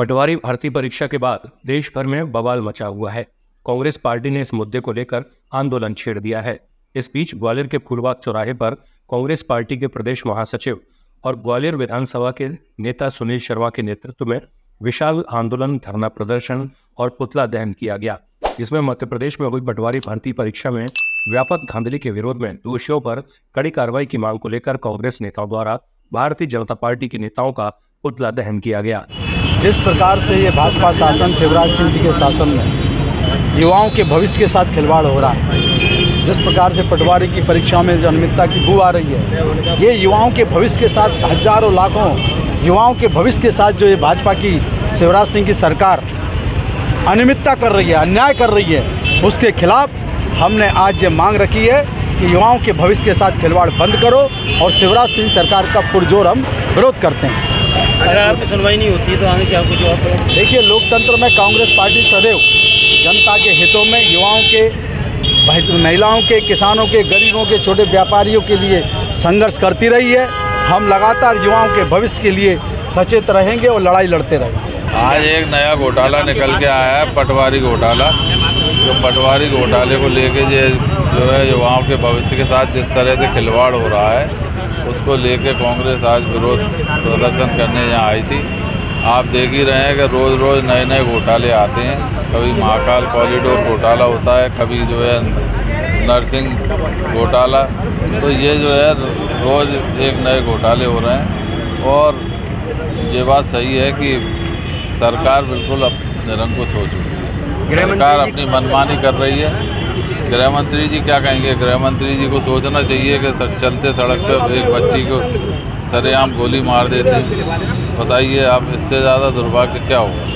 पटवारी भर्ती परीक्षा के बाद देश भर में बवाल मचा हुआ है। कांग्रेस पार्टी ने इस मुद्दे को लेकर आंदोलन छेड़ दिया है। इस बीच ग्वालियर के फूलबाग चौराहे पर कांग्रेस पार्टी के प्रदेश महासचिव और ग्वालियर विधानसभा के नेता सुनील शर्मा के नेतृत्व में विशाल आंदोलन, धरना प्रदर्शन और पुतला दहन किया गया, जिसमें मध्य प्रदेश में हुई पटवारी भर्ती परीक्षा में व्यापक धांधली के विरोध में दोषियों पर कड़ी कार्रवाई की मांग को लेकर कांग्रेस नेताओं द्वारा भारतीय जनता पार्टी के नेताओं का पुतला दहन किया गया। जिस प्रकार से ये भाजपा शासन, शिवराज सिंह जी के शासन में युवाओं के भविष्य के साथ खिलवाड़ हो रहा है, जिस प्रकार से पटवारी की परीक्षा में जो अनियमितता की बू आ रही है, ये युवाओं के भविष्य के साथ हज़ारों लाखों युवाओं के भविष्य के साथ जो ये भाजपा की, शिवराज सिंह की सरकार अनियमितता कर रही है, अन्याय कर रही है, उसके खिलाफ हमने आज ये मांग रखी है कि युवाओं के भविष्य के साथ खिलवाड़ बंद करो और शिवराज सिंह सरकार का पुरजोर हम विरोध करते हैं। अगर आपकी सुनवाई नहीं होती तो आगे क्या कुछ जवाब देखिए लोकतंत्र में कांग्रेस पार्टी सदैव जनता के हितों में युवाओं के महिलाओं के किसानों के गरीबों के छोटे व्यापारियों के लिए संघर्ष करती रही है। हम लगातार युवाओं के भविष्य के लिए सचेत रहेंगे और लड़ाई लड़ते रहेंगे। आज एक नया घोटाला निकल के आया है पटवारी घोटाला। जो पटवारी घोटाले को लेके जो जो है युवाओं के भविष्य के साथ जिस तरह से खिलवाड़ हो रहा है उसको लेके कांग्रेस आज विरोध प्रदर्शन करने यहाँ आई थी। आप देख ही रहे हैं कि रोज़ रोज़ नए नए घोटाले आते हैं। कभी महाकाल कॉरिडोर घोटाला होता है कभी जो है नर्सिंग घोटाला। तो ये जो है रोज़ एक नए घोटाले हो रहे हैं और ये बात सही है कि सरकार बिल्कुल अब निरंकुश हो चुकी है। सरकार अपनी मनमानी कर रही है। गृह मंत्री जी क्या कहेंगे? गृह मंत्री जी को सोचना चाहिए कि सर, चलते सड़क पर एक बच्ची को सरेआम गोली मार देते। बताइए आप, इससे ज़्यादा दुर्भाग्य क्या होगा?